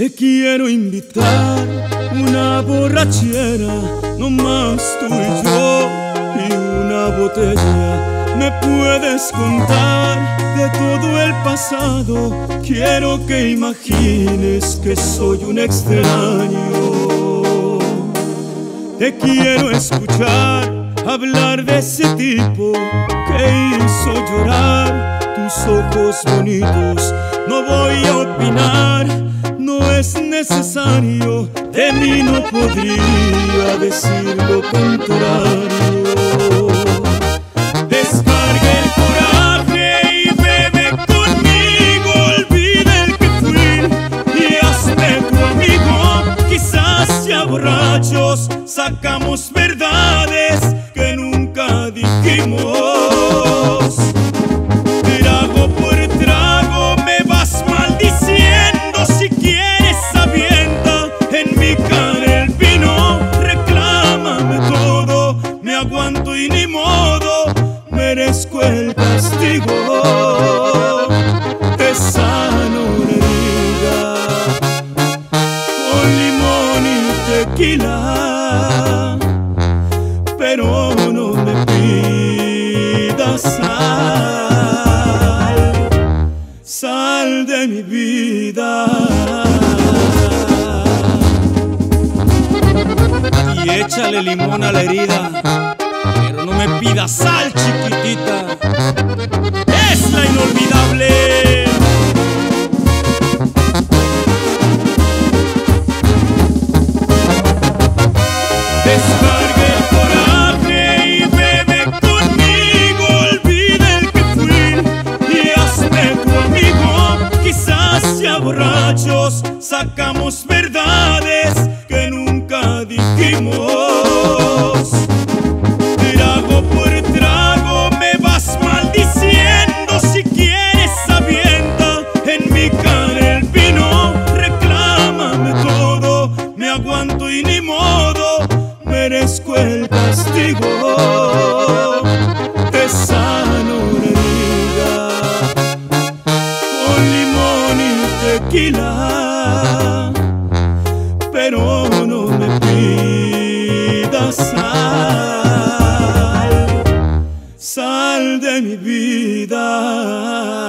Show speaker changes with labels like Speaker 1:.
Speaker 1: Te quiero invitar una borrachera, no más tú y yo, y una botella. Me puedes contar de todo el pasado, quiero que imagines que soy un extraño. Te quiero escuchar hablar de ese tipo que hizo llorar tus ojos bonitos. Mí no podría decir lo contrario. Descarga el coraje y bebe conmigo, olvida el que fui y hazme tu amigo. Quizás ya borrachos sacamos verdades que nunca dijimos. Merezco el castigo de sano herida con limón y tequila, pero no me pidas sal, sal de mi vida. Y échale limón a la herida. no me pidas sal, chiquitita. Es la inolvidable. Descargue el coraje merezco el castigo de sano herida con limón y tequila, pero no me pidas sal, sal de mi vida.